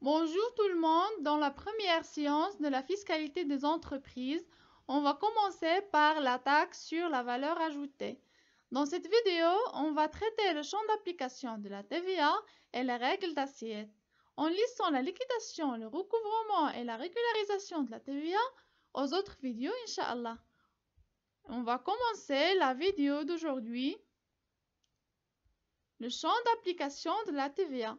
Bonjour tout le monde. Dans la première séance de la fiscalité des entreprises, on va commencer par la taxe sur la valeur ajoutée. Dans cette vidéo, on va traiter le champ d'application de la TVA et les règles d'assiette. En listant la liquidation, le recouvrement et la régularisation de la TVA aux autres vidéos, Inch'Allah. On va commencer la vidéo d'aujourd'hui. Le champ d'application de la TVA.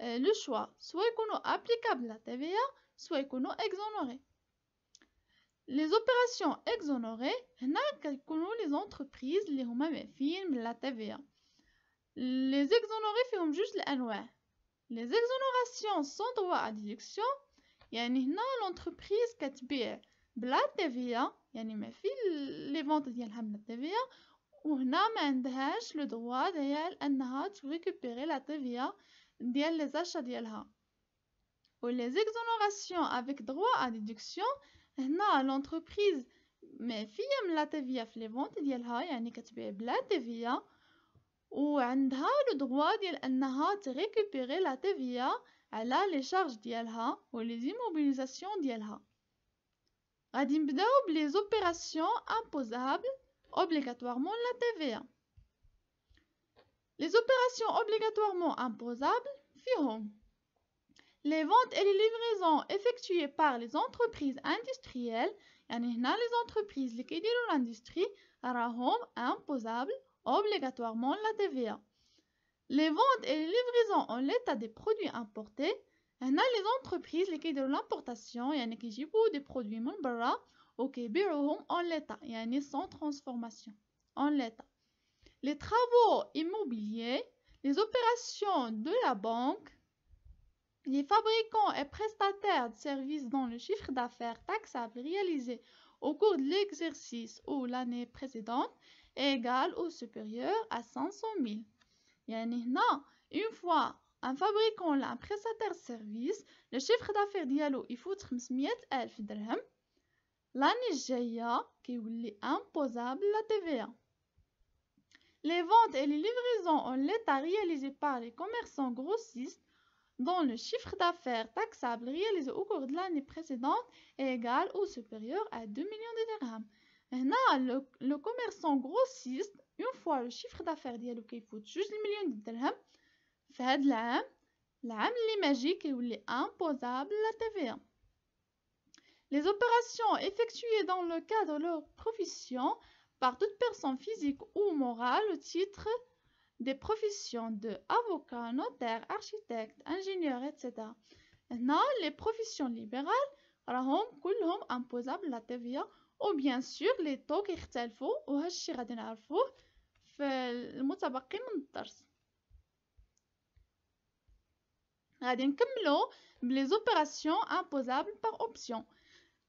le choix soit يكونوا applicable la TVA soit يكونوا exonérés les opérations exonérées هنا كيكونوا les entreprises اللي هما معفيين من la TVA les exonérés فيهم جوج الانواع les exonérations sans droit à déduction يعني هنا l'entreprise كتبيع بلا TVA يعني ما في لي فونت ديالها من التيفيا وهنا ما عندهاش لو دروا ديال انها تريكوبيري لا تيفيا ديال لي زاشا ديالها و لي زيكزونوراسيون افيك دروا ا ديدكسيون هنا لونتربريز ما فيا من لا تيفيا في لي فونت ديالها يعني كتبيع بلا تيفيا وعندها لو دروا ديال انها تريكوبيري لا تيفيا على لي شارج ديالها و لي زيموبيليزاسيون ديالها غادي نبداو بلي زوبيراسيون امبوزابل obligatoirement la TVA Les opérations obligatoirement imposables فيهم les ventes et les livraisons effectuées par les entreprises industrielles يعني هنا les entreprises اللي كيديروا l'industrie راهم imposables obligatoirement la TVA les ventes et les livraisons en l'état des produits importés هنا les entreprises اللي كيديروا l'importation يعني كيجيبوا des produits من برا وكيبيعوهم en l'état يعني sans transformation en l'état les travaux immobiliers les opérations de la banque les fabricants et prestataires de services dont le chiffre d'affaires taxable réalisé au cours de l'exercice ou l'année précédente est égal ou supérieur à 500 000 يعني هنا une fois un fabricant ou un prestataire de service le chiffre d'affaires ديالو يفوت 500 ألف درهم l'année الجاية كيولي imposable la TVA les ventes et les livraisons en l'état réalisées par les commerçants grossistes dont le chiffre d'affaires taxable réalisé au cours de l'année précédente est égal ou supérieur à 2 millions de dirhams. هنا le, le commerçant grossiste une fois le chiffre d'affaires ديالو كيفوت 2 مليون درهم في هذا العام العام اللي ماجي كيولي imposable la TVA. Les opérations effectuées dans le cadre de leur profession par toute personne physique ou morale au titre des professions de avocat, notaire, architecte, ingénieur, etc. هنا les professions libérales راهم كلهم imposables la TVA ou bien sûr les taux كيختلفوا وهادشي غادي نعرفوه في المتبقي من الدرس غادي نكملو بلي زوبيراسيون imposables par option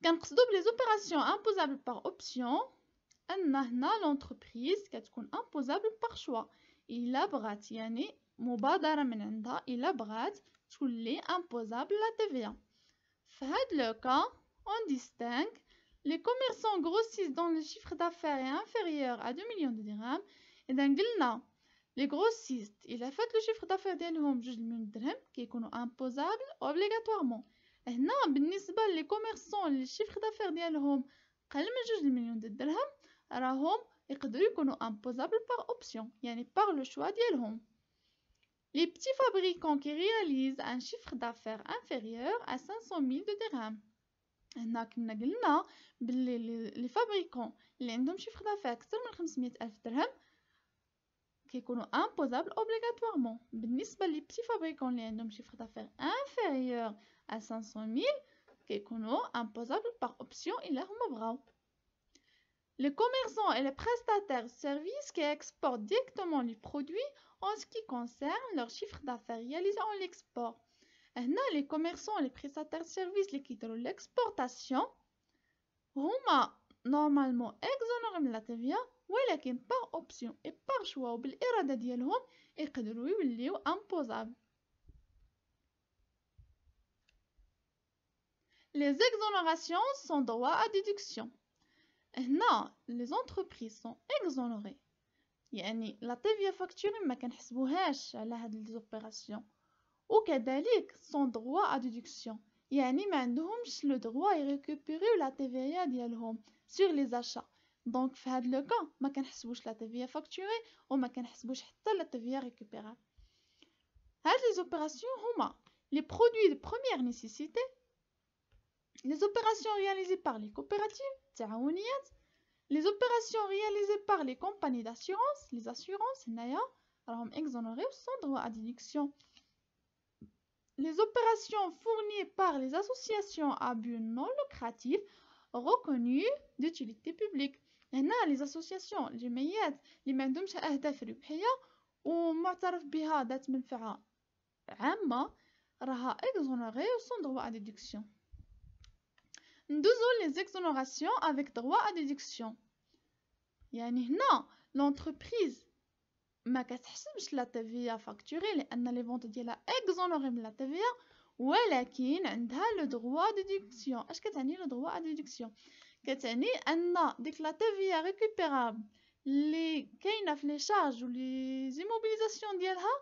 كنقصدو بلي زوبيراسيون imposables par option ان هنا لونتربريز كتكون imposable par choix الا بغات يعني مبادرة من عندها الا بغات تولي imposable la TVA في هاد لو كا on distingue les commerçants grossistes dont le chiffre d'affaires est inférieur à 2 millions de dirhams اذا قلنا les grossistes الا فات لو chiffre d'affaires ديالهم جوج مليون درهم كيكونوا imposable obligatoirement هنا بالنسبة لي كوميرسون اللي الشيفر دافير ديالهم قل من جوج مليون درهم راهم يقدروا يكونوا imposables par option يعني par le choix ديالهم les petits fabricants qui réalisent un chiffre d'affaires inférieur à 500 000 dirhams هنا كنا قلنا باللي لي فابريكون اللي عندهم شيفر دافير اكثر من 500 الف درهم كيكونوا imposables obligatoirement بالنسبه لي بتي فابريكون اللي عندهم شيفر دافير inférieur à 500 000 كيكونوا imposables par option الا هما بغاو Les commerçants et les prestataires de services qui exportent directement les produits en ce qui concerne leur chiffre d'affaires réalisé en l'export. هنا les commerçants les prestataires de services اللي كيديروا l'exportation هما نورمالمون اكزونوري من لا تيفيا ولكن باغ اوبسيون اي باغ شوا وبالاراده ديالهم يقدروا يوليو امبوزابل Les exonérations sont droit à déduction. هنا les entreprises sont exonérées يعني لا TVA facturée ما كنحسبوهاش على هاد لي زوبيراسيون وكذلك سون droit à déduction يعني ما عندهمش لو droit يريكوبيريو لا TVA ديالهم sur les achats دونك في هاد لو كان ما كنحسبوش لا TVA facturée وما كنحسبوش حتى لا TVA récupérable هاد لي زوبيراسيون هما les produits de première nécessité les opérations réalisées par les coopératives تعاونيات les opérations réalisées par les compagnies d'assurance les assurances هنايا راهم exonérés sans droit à déduction les opérations fournies par les associations à but non lucratif reconnues d'utilité publique هنا les associations الجمعيات اللي ما عندهمش اهداف ربحيه ومعترف بها ذات منفعه عامه راها exonérée sans droit à déduction ندوزو les exonérations avec droit à déduction يعني هنا l'entreprise ما كتحسبش لا تيفيا فاكتوري لان لي فونت ديالها اكزونوري من لا تيفيا ولكن عندها لو دروا ديدكسيون اش كتعني لو دروا ديدكسيون كتعني ان ديك لا تيفيا ريكوبيرابل اللي كاينه في لي شارج و لي زيموبيليزاسيون ديالها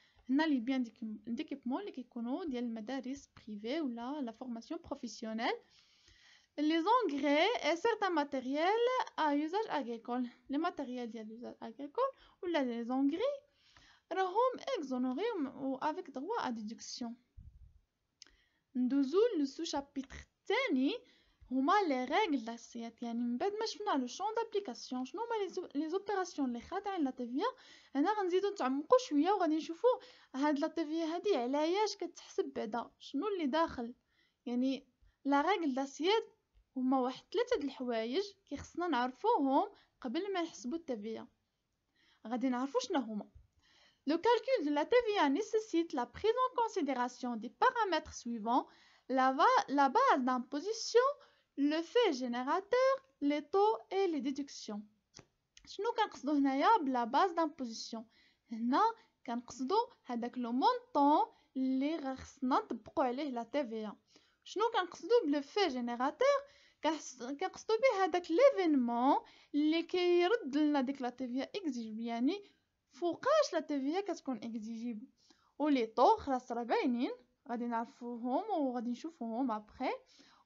هنا les biens d'équipement اللي كيكونوا ديال المدارس بريفي ولا لا فورماسيون بروفيسيونيل les engrais et certains matériels à usage agricole les matériels ديال l'usage agricole ولا les engrais راهم exonérés ou avec droit à déduction ندوزو للسو شابيتر الثاني هما لي ريغل داسيات يعني من بعد ما شفنا لو شون دابليكاسيون شنو هما لي زوبيراسيون اللي خاضعين لا تيفيا هنا غنزيدو نتعمقو شوية وغادي نشوفو هاد لا تيفيا هادي علاش كتحسب بعدا شنو اللي داخل؟ يعني لا ريغل داسيات هما واحد ثلاثة د الحوايج كيخصنا نعرفوهم قبل ما نحسبو التيفيا. غادي نعرفو شنو هما. Le calcul de la TVA nécessite la prise en considération des paramètres suivants. La, la base d'imposition, le fait générateur, les taux et les déductions. شنو كنقصدو هنايا بلا باز دامبوزيسيون هنا كنقصدو هداك لو مونطون اللي خصنا نطبقو عليه لا تي شنو كنقصدو بلو في جينيراتور كنقصدو به هداك ليفينمون اللي كيرد لنا ديك لا تي اكزيجيبل يعني فوقاش لا تي كتكون اكزيجيبل ولي طو خلاص راه باينين غادي نعرفوهم وغادي نشوفوهم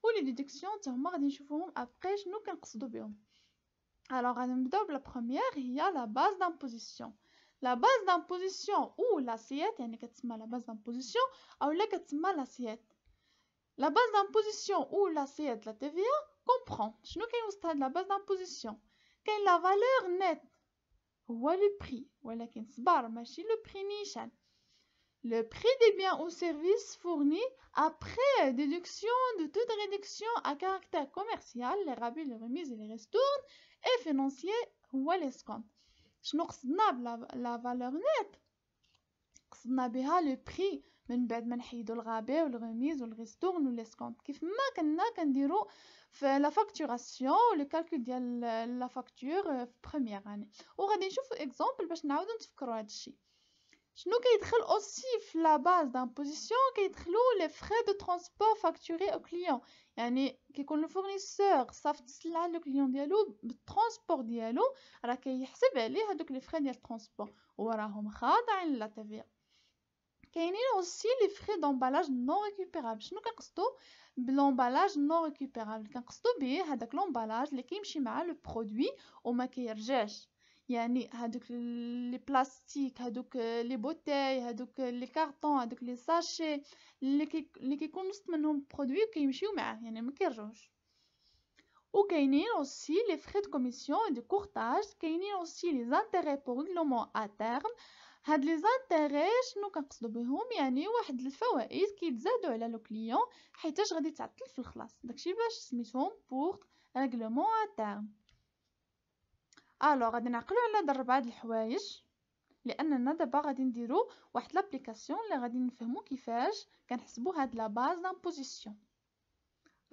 ابري ولي ديدكسيون حتى هما غادي نشوفوهم ابري شنو كنقصدو بهم الوغ غادي نبداو بلا بروميير هي لا باز دامبوزيسيون لا باز دامبوزيسيون او لاسيات يعني كتسمى لا باز دامبوزيسيون او لا كتسمى لاسيات لا باز دامبوزيسيون او لاسيات لا تي في كومبرون شنو كاين وسط هاد لا باز دامبوزيسيون كاين لا فالور نيت هو لو بري ولكن صبر ماشي لو بري نيشان le prix des biens ou services fournis après déduction de toute réduction à caractère commercial, les rabais, les remises et les ristournes, et financier هو l'escompte. شنو قصدنا بلا فالور نيت قصدنا بها لو بري من بعد ما نحيدو الغابي والغميز والريستورن والاسكونت كيف ما كنا كنديرو في لا فاكتوراسيون لو كالكول ديال لا فاكتور في بروميير اني وغادي نشوفو اكزومبل باش نعاودو نتفكرو هادشي شنو كيدخل اوسي في لا باز دامبوزيسيون كيدخلو لي فري دو ترونسبور فاكتوري او كليون يعني كيكون الفورنيسور صافط السلعه لو كليون ديالو بالترونسبور ديالو راه كيحسب عليه هادوك لي فري ديال الترونسبور وراهم خاضعين لا تي كاينين اوسي لي فري دومبالاج نون ريكوبيرابل شنو كنقصدو بلومبالاج نون ريكوبيرابل كنقصدو بيه هذاك لومبالاج اللي كيمشي مع لو برودوي وما كيرجعش يعني هادوك لي بلاستيك هادوك لي بوتاي هادوك لي كارطون هادوك لي ساشي اللي كي كيكون وسط منهم برودوي وكيمشيو معاه يعني ما كيرجعوش. وكاينين اوسي لي فري دو كوميسيون دو كورتاج كاينين اوسي لي زانتيري بور ريغلومون ا تيرم هاد لي زانتيري شنو كنقصدو بهم؟ يعني واحد الفوائد كيتزادو على لو كليون حيتاش غادي تعطل في الخلاص. داكشي باش سميتهم بور ريغلومون ا تيرم الوغ غادي نعقلو على هاد ربعة د الحوايج لاننا دابا غادي نديرو واحد لابليكاسيون اللي غادي نفهمو كيفاش كنحسبو هاد لا باز دامبوزيسيون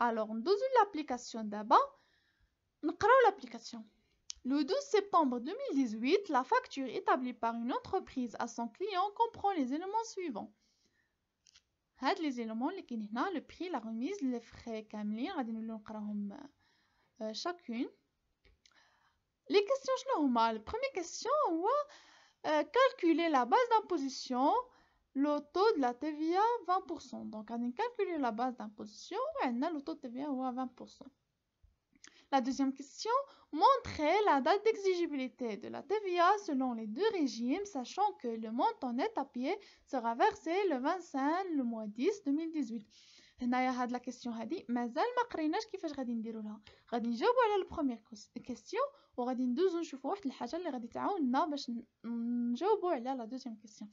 الوغ ندوزو لابليكاسيون دابا نقراو l'application. Le 12 septembre 2018, la facture établie par une entreprise à son client comprend les éléments suivants. هاد les éléments اللي كاين هنا le prix, la remise, les frais كاملين غادي نوليو نقراهم chacune. Les questions normales. Première question, on euh, calculer la base d'imposition, le taux de la TVA 20%. Donc, on a calculé la base d'imposition, on a le taux de TVA à 20%. La deuxième question, montrer la date d'exigibilité de la TVA selon les deux régimes, sachant que le montant net à pied sera versé le 25 le mois 10 2018. هنايا هاد لا كيسيون هادي مازال ما قريناش كيفاش غادي نديرو لها. غادي نجاوبو على البروميير كيسيون وغادي ندوزو نشوفو واحد الحاجة اللي غادي تعاوننا باش نجاوبو على لا دوزيام كيسيون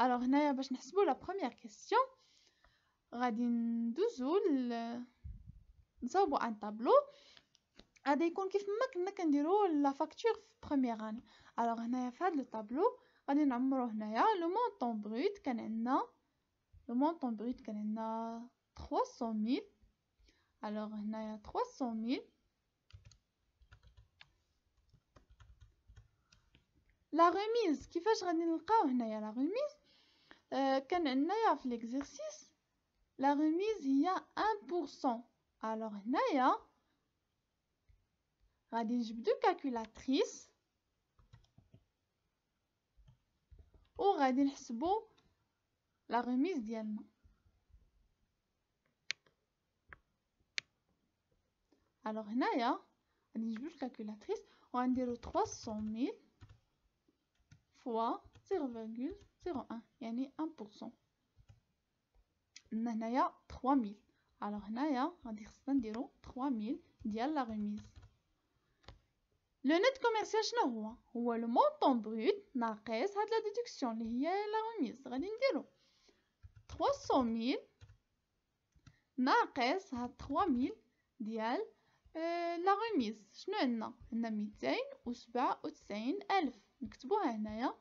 الوغ هنايا باش نحسبو لا بروميير كيسيون غادي ندوزو نصاوبو ان طابلو غادي يكون كيف ما كنا كنديرو لا فاكتور في بروميير اني الوغ هنايا في هاد لو طابلو غادي نعمرو هنايا لو مونطون بروت كان عندنا لو مونطون بروت كان عندنا 300000 الوغ هنايا 300000 لا ريميز كيفاش غادي نلقاو هنايا لا ريميز آه كان عندنا في ليكزرسيس لا ريميز هي 1% الوغ هنايا غادي نجبدو كالكولاتريس و غادي نحسبو لا ريميز ديالنا الوغ هنايا غادي نجبدو الكالكولاتريس و غنديرو 300000 فوا 0.01 يعني 1% عندنا هنايا 3000 الوغ هنايا غادي خصنا نديرو 3000 ديال لا ريميز لو نت كوميرسيال شنو هو هو لو مونطون بروت ناقص هاد لا ديدكسيون اللي هي لا ريميز غادي نديرو 300000 ناقص هاد 3000 ديال آه لا ريميز شنو عندنا عندنا 297000 نكتبوها هنايا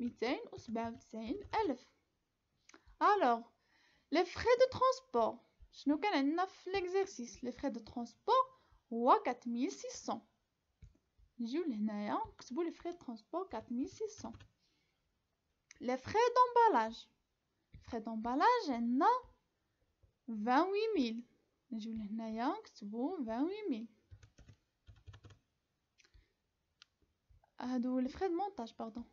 297000 الوغ لي فري دو ترونسبور شنو كان عندنا في ليكزرسيس لي فري دو ترونسبور هو 4600 نجيو لهنايا نكتبو لي فري ترونسبور 4600 لي فري دومبالاج فري دومبالاج عندنا 28000 نجيو لهنايا نكتبو 28000 هادو لي فري دو مونتاج باردون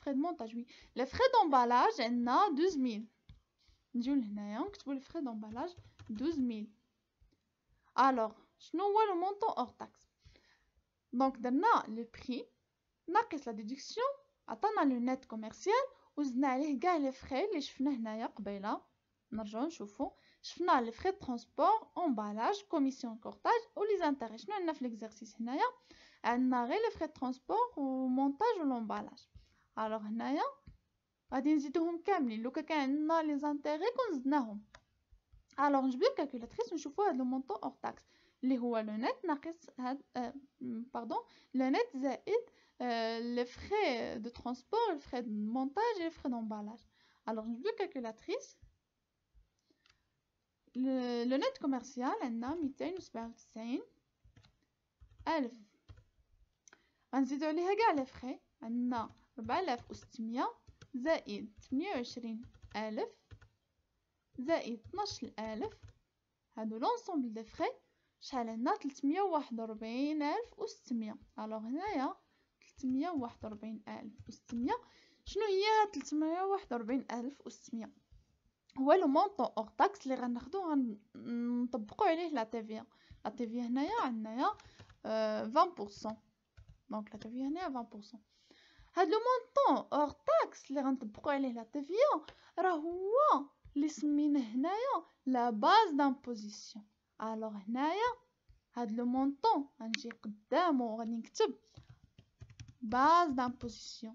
فري دو مونتاج وي لي فري دومبالاج عندنا 12000 نجيو لهنايا نكتبو لي فري دومبالاج 12000 الوغ شنو هو لو مونطون اور تاكس دونك درنا لو بري ناقص لا ديدكسيون عطانا لو نيت كوميرسيال وزدنا عليه كاع لي فري اللي شفنا هنايا قبيله نرجعو نشوفو شفنا لي فري ترونسبور امبالاج كوميسيون كورتاج و لي زانتيغي شنو عندنا في ليكزرسيس هنايا عندنا غير لي فري ترونسبور و مونتاج و لومبالاج الوغ هنايا غادي نزيدوهم كاملين لو كان عندنا لي زانتيغي كون زدناهم الوغ نجبدو الكالكولاتريس ونشوفو هاد لو مونطون اور تاكس اللي هو لو نت ناقص هاد باردون لو نت زائد لي فري دو ترونسبور لي فري دو مونتاج لي فري دومبالاج الوغ نجبدو الكالكولاتريس لو نت كوميرسيال عندنا ميتين وسبعة وتسعين ألف غنزيدو عليها قاع لي فري عندنا ربعالاف وستمية زائد تمنية وعشرين ألف زائد طناش الألف هادو لونسومبل دي فري شحال عندنا تلتمية وواحد وربعين ألف وستمية ألوغ هنايا تلتمية وواحد وربعين ألف وستمية شنو هي هاد تلتمية وواحد وربعين ألف وستمية هو لو مونطون اور تاكس اللي غناخدو غنطبقو عليه لا تي في لا تي في هنايا عندنايا فان بورسون دونك لا تيفيا هنا 20% هاد لو مونطون اور تاكس اللي غنطبقو عليه لا تيفيا راه هو اللي سميناه هنايا لا باز دامبوزيسيون الوغ هنايا هاد لو مونطون غنجي قدامو غادي نكتب باز دامبوزيسيون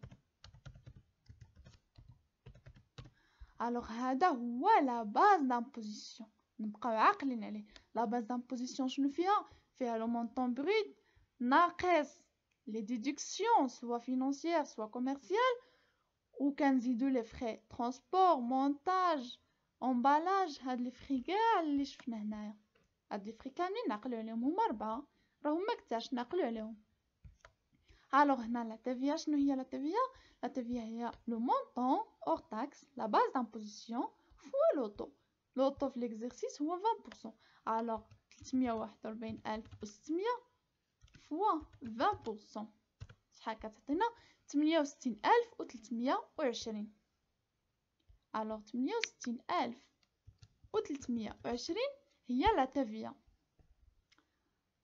الوغ هذا هو لا باز دامبوزيسيون نبقاو عاقلين عليه لا باز دامبوزيسيون شنو فيها فيها لو مونطون بروت ناقص لي ديدكسيون سوا فينونسيير سوا كوميرسيال وكنزيدو لي فري ترونسبور مونتاج امبالاج هاد لي فري كاع اللي شفنا هنايا هاد لي فري كاملين نعقلو عليهم هما ربعة راهم ما كتاش نعقلو عليهم الوغ هنا لا تيفيا شنو هي لا تيفيا لا تيفيا هي لو مونطون اور تاكس لا باز دامبوزيسيون فوا لوطو لوطو في ليكزيرسيس هو 20% الوغ 341600 فوا 20% شحال كتعطينا 68320 الوغ 68320 هي لا تيفيا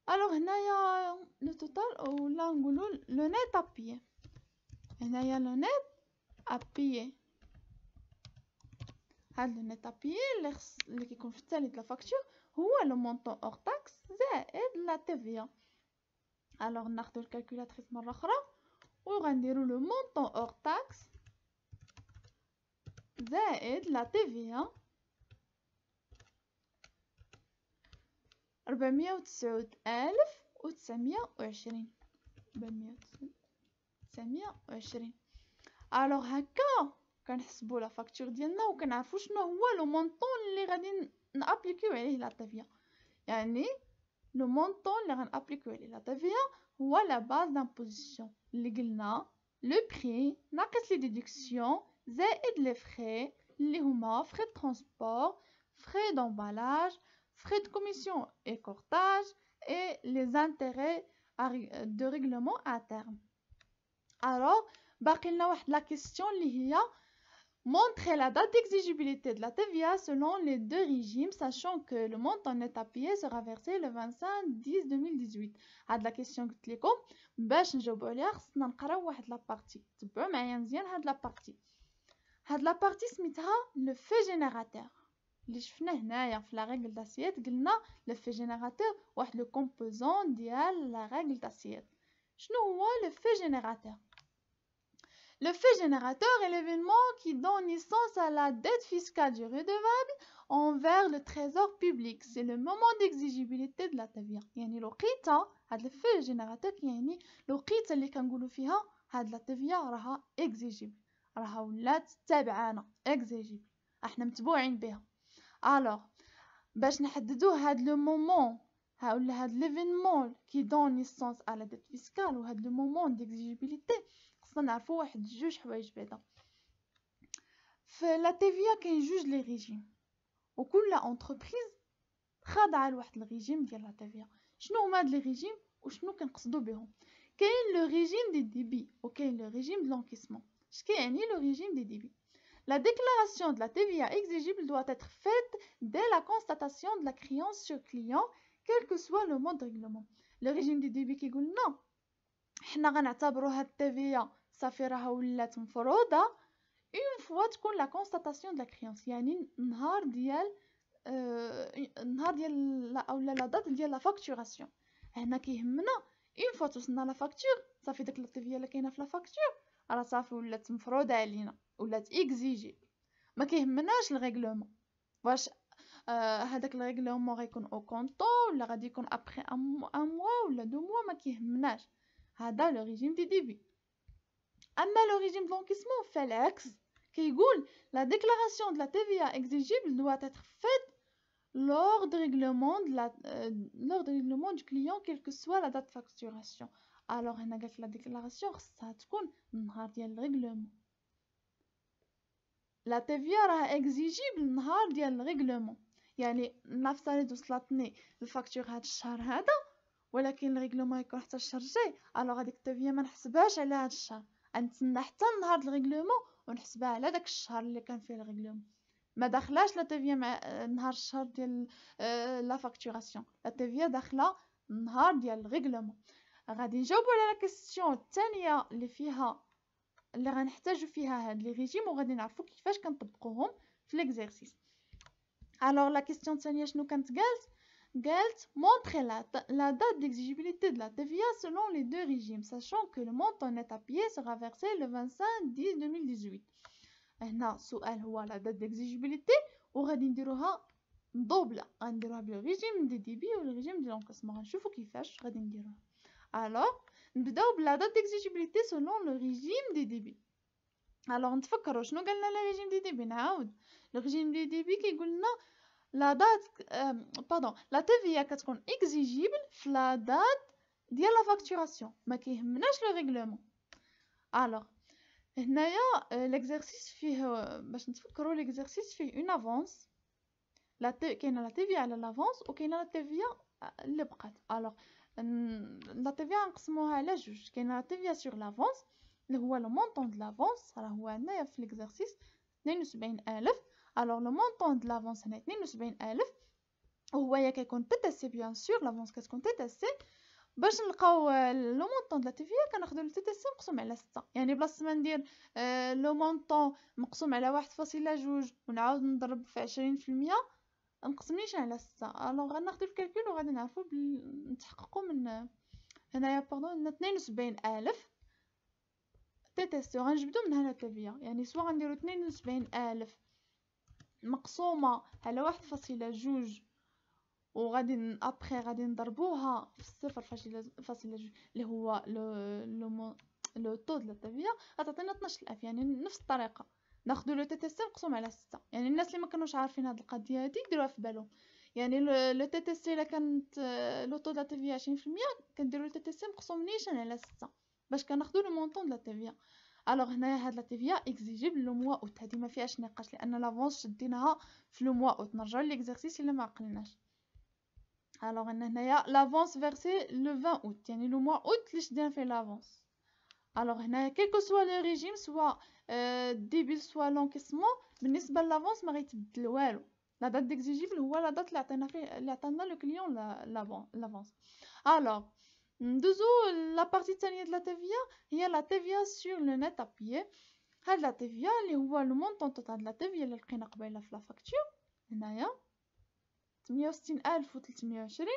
الوغ هنايا لو توتال ولا نقولو لو نيت ابيي هنايا لو نيت ابيي هاد لو نيت ابيي اللي خص اللي كيكون في الثالث لا فاكتور هو لو مونطون اور تاكس زائد لا تيفيا الوغ ناخدو الكالكولاتريس مره اخرى وغنديرو لو مونطون اور تاكس زائد لا تيفيا ربعمية وتسعود ألف وتسعمية وعشرين. ربعمية تسعمية وعشرين. الوغ هكا كنحسبو لا فاكتور ديالنا وكنعرفو شنو هو لو مونطون اللي غادي نابليكيو عليه لا يعني لو مونطون اللي غنابليكيو عليه لا هو لا باز دامبوزيسيون اللي قلنا. لو بري ناقص لي ديدكسيون زائد لي فري اللي هما دو ترونسبور فري دومبالاج frais de commission et courtage et les intérêts de règlement à terme. Alors, باقي لنا واحد la question اللي هي montrer la date d'exigibilité de la TVA selon les deux régimes, sachant que le montant net à payer sera versé le 25 10 2018. هاد la question قلت لكم باش نجاوبو عليها خصنا نقراو واحد لا بارتي تبعوا معايا مزيان هاد لا بارتي هاد لا بارتي سميتها لو في جينيراتور اللي شفنا هنايا في لا ريغل داسييت قلنا لو في جينيراتور واحد لو كومبوزون ديال لا ريغل داسييت شنو هو لو في جينيراتور Le fait générateur est l'événement qui donne naissance à la dette fiscale du redevable envers le trésor public. C'est le moment d'exigibilité de la TVA. يعني الوقيته هاد الفي جينيراتور يعني الوقيته اللي كنقولوا فيها هاد لا تيفيا راها اكزيجيبل راها ولات تابعانا اكزيجيبل احنا متبوعين بها الوغ باش نحددو هاد لو مومون ولا هاد ليفينمون كي دون نيسونس على ديت فيسكال وهاد لو مومون ديكزيجيبيليتي خصنا نعرفو واحد جوج حوايج بعدا. في لا تيفيا كاين جوج لي ريجيم. وكل انتربريز خاضعة لواحد الريجيم ديال لا تيفيا. شنو هما هاد لي ريجيم؟ وشنو كنقصدو بهم؟ كاين لو ريجيم دي ديبي وكاين لو ريجيم دو لونكيسمون اش كيعني لو ريجيم دي ديبي؟ La déclaration de la TVA exigible doit être faite dès la constatation de la créance sur client, quel que soit le mode de règlement. Le régime du débit كيقول لنا حنا غنعتبروا هاد التيفيا صافي راها ولات مفروضه اون فوا تكون لا كونستاتاسيون دو لا كريونس يعني النهار ديال النهار ديال اولا لا دات ديال لا فاكتوراسيون هنا كيهمنا اون فوا توصلنا لا فاكتور صافي داك التيفيا اللي كاينه في لا فاكتور راه صافي ولات مفروضه علينا ولات اكزيجي ما كيهمناش الريغلومون واش آه هذاك الريغلومون غيكون او كونطون ولا غادي يكون ابري ان موا ولا دو موا ما كيهمناش هذا لو ريجيم دي ديبي اما لو ريجيم دونكيسمون فالعكس كيقول لا ديكلاراسيون دو لا TVA exigible doit être faite lors de règlement de la euh, lors de règlement du client quelle que soit la date de facturation alors هنا قالت لا ديكلاراسيون خصها تكون النهار ديال الريغلومون لا تيفيا راه اكزيجيبل النهار ديال الريغلومون يعني نفترض وصلتني الفاكتور هاد الشهر هذا ولكن الريغلومون يكون حتى الشهر الجاي الوغ هذيك التيفيا ما نحسبهاش على هاد الشهر نتسنى حتى نهار الريغلومون ونحسبها على داك الشهر اللي كان فيه الريغلومون ما داخلاش لا تيفيا مع نهار الشهر ديال لا فاكتوراسيون لا تيفيا داخله نهار ديال الريغلومون غادي نجاوبوا على لا كيسيون الثانية اللي فيها اللي غنحتاجو فيها هاد لي ريجيم وغادي نعرفوا كيفاش كنطبقوهم في ليكزارسيس الوغ لا كيسيون الثانيه شنو كانت قالت قالت montrer la, la date d'exigibilité de la TVA selon les deux régimes sachant que le montant net à payer sera versé le 25 10 2018 هنا السؤال هو la date d'exigibilité وغادي نديروها مدوبله غنديروها بالريجيم دي دي بي والريجيم ديال لونكاسمون غنشوفو كيفاش غادي نديروها الوغ نبداو بلا دات ديكزيجيبيليتي سولون لو ريجيم دي دي بي الوغ نتفكروا شنو قالنا لا ريجيم دي دي بي نعاود لو ريجيم دي دي بي كيقول لنا لا دات باردون لا تي في كتكون اكزيجيبل في لا دات ديال لا فاكتوراسيون ما كيهمناش لو ريغلومون الوغ هنايا ليكزارسيس فيه باش نتفكروا ليكزارسيس فيه اون افونس لا تي كاينه لا تي في على لافونس وكاينه لا تي في اللي بقات الوغ لا تي في نقسموها على جوج. كاينة لا تي في سور لافونس اللي هو لو مونطون د لافونس راه هو هنايا في ليكزارسيس 72000 الوغ لو مونطون د لافونس هنا 72000 وهو كيكون تي تي سي بيان سور لافونس كتكون تي تي سي باش نلقاو لو مونطون د لا تي في كناخذوا لو تي سي مقسوم على 6 يعني بلاصه ما ندير لو مونطون مقسوم على 1.2 ونعاود نضرب في 20% نقسم على 6 الوغ غناخذوا الكالكول وغادي نعرفوا نتحققوا من هنايا باردون 72000 تي تي سي غنجبدو من هنا تي يعني سوا غنديرو 72000 مقسومة على واحد فاصلة جوج وغادي ابخي غادي نضربوها في صفر فاصلة جوج اللي هو لو لو لو طو د التبيه غتعطينا 12000 يعني نفس الطريقة. ناخذ لو تي تي سي نقسم على 6 يعني الناس اللي ما كانوش عارفين هاد القضية هادي يديروها في بالهم. يعني لو تي تي سي إلا كانت لو طو د لا تي في 20% كنديرو لو تي تي سي مقسوم نيشان على 6 باش كناخذوا لو مونطون د لا تي في ألوغ هنايا هاد لا تي في إكزيجيبل لو موا أوت. هادي ما فيهاش نقاش لأن لافونس شديناها في لو موا أوت. نرجعوا ليكزارسيس إلا ما عقلناش. ألوغ أن هنايا لافونس فيرسي لو 20 أوت. يعني لو موا أوت اللي شدينا فيه لافونس؟ ألوغ هنايا كيلكو سوا لو ريجيم سوا ديبيل سوا لونكيسمون بالنسبة لافونس ما غيتبدل والو. لا دات ديكزيجيبل هو لا دات اللي عطينا فيه اللي عطانا لو كليون لافونس الوغ ندوزو لا بارتي الثانية د لا تيفيا هي لا تيفيا سور لو نت ابيي هاد لا تيفيا اللي هو لو مونطون توتال د لا تيفيا اللي لقينا قبيله في لا فاكتور هنايا 860320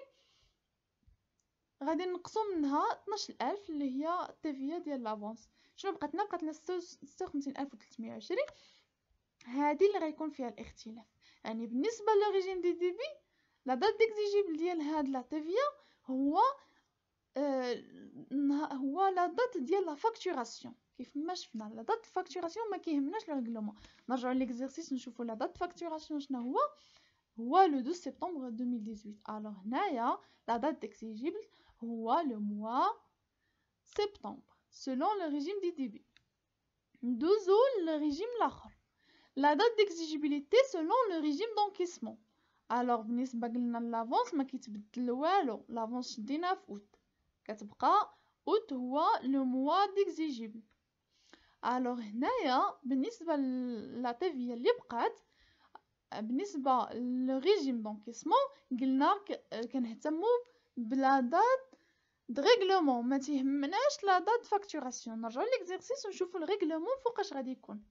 غادي نقصو منها 12000 اللي هي تيفيا ديال لافونس شنو بقاتنا بقاتنا 56320 هادي اللي غيكون فيها الاختلاف. يعني بالنسبة لوريجين دي دي بي لا دات ديكزيجيبل ديال هاد لا تيفيا هو آه هو لا دات ديال لا فاكتوراسيون. كيف ما شفنا لا دات فاكتوراسيون ما كيهمناش لو ريغلومون نرجعوا ليكزيرسيس نشوفوا لا دات فاكتوراسيون شنو هو؟ هو لو 12 سبتمبر 2018 الوغ هنايا لا دات ديكزيجيبل هو لو موا سبتمبر. selon le régime du débit. ندوزو للريجيم الآخر لا دات ديكزيجيبيليتي selon le régime d'encaissement الوغ بالنسبة قلنا لافونس ما كيتبدل والو لافونس شدينا في اوت كتبقى اوت هو لو موا ديكزيجيبل الوغ هنايا بالنسبة لا تيفي اللي بقات بالنسبة للريجيم دونكيسمون قلنا كنهتمو بلا دات د ريغلومون ما تيهمناش لا دات فاكتوراسيون نرجعو ليكزيرسيس ونشوفو الريغلومون فوقاش غادي يكون.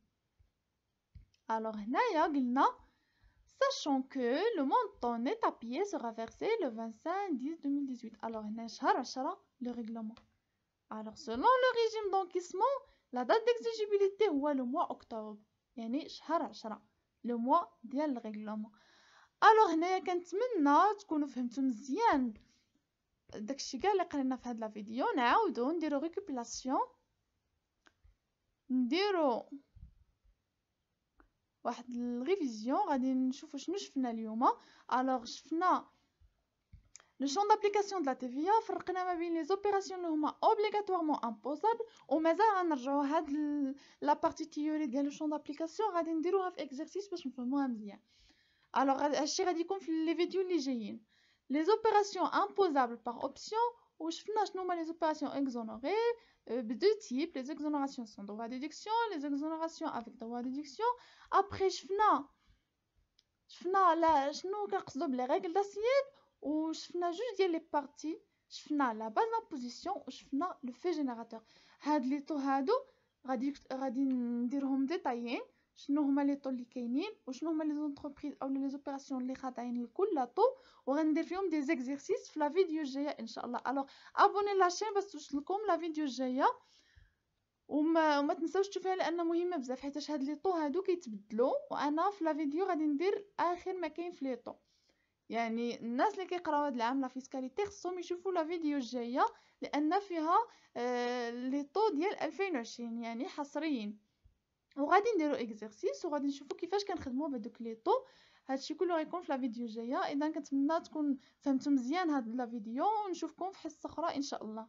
الوغ هنايا قلنا sachant que le montant net à payer sera versé le 25 10 2018 alors هنا شهر 10 le règlement. Alors selon le régime d'encaissement la date d'exigibilité هو le mois octobre. يعني شهر 10 le mois ديال الريغلومون الوغ هنايا كنتمنى تكونوا فهمتوا مزيان. داكشي كاع اللي قرينا في هاد لا فيديو نعاودو نديرو ريكوبيلاسيون. نديرو واحد الريفيزيون غادي نشوفو شنو شفنا اليوم. الوغ شفنا لو شون دابليكاسيون د لا تيفيا فرقنا ما بين لي زوبيراسيون اللي هما اوبليغاتوارمون امبوزابل ومازال غنرجعو هاد لا بارتي تيوري ديال لو شون دابليكاسيون غادي نديروها في اكزرسيس باش نفهموها مزيان. الوغ هادشي غادي يكون في لي فيديو اللي جايين. les opérations imposables par option ou je fais les opérations exonérées euh, de deux types les exonérations sans droit de déduction les exonérations avec droit de déduction après je fais je fais là je nous les règles d'assiette ou je fais juste les parties شفنا لا باز بوزيسيون وشفنا لو في جينيراتور هاد لي طو هادو غادي غادي نديرهم ديطايين شنو هما لي طو اللي كاينين وشنو هما لي زونتربريز أو لي زوبيراسيون اللي خاضعين لكل طو وغندير فيهم دي زيكزيرسيس في لا فيديو الجاية إن شاء الله. الوغ ابوني لاشين باش توصلكم لا فيديو الجاية. وما وما تنساوش تشوفوها لأن مهمة بزاف حيت هاد لي طو هادو كيتبدلوا. وأنا في لا فيديو غادي ندير آخر ما كاين في لي طو. يعني الناس اللي كيقراو هاد العام لا فيسكاليتي خصهم يشوفوا لا فيديو الجاية لأن فيها آه لي طو ديال 2020 يعني حصريين. وغادي نديرو اكزرسيس وغادي نشوفو كيفاش كنخدمو بهادوك لي طو. هادشي كله غيكون في لا فيديو الجاية. إذا كنتمنى تكون فهمتوا مزيان هاد لا فيديو ونشوفكم في حصة أخرى إن شاء الله.